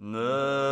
No.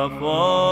Capero